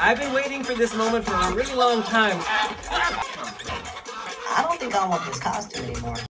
I've been waiting for this moment for a really long time. I don't think I want this costume anymore.